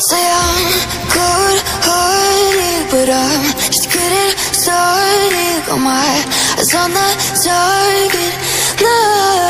Say I'm good hearted, but I'm just getting started. Got my eyes on the target now.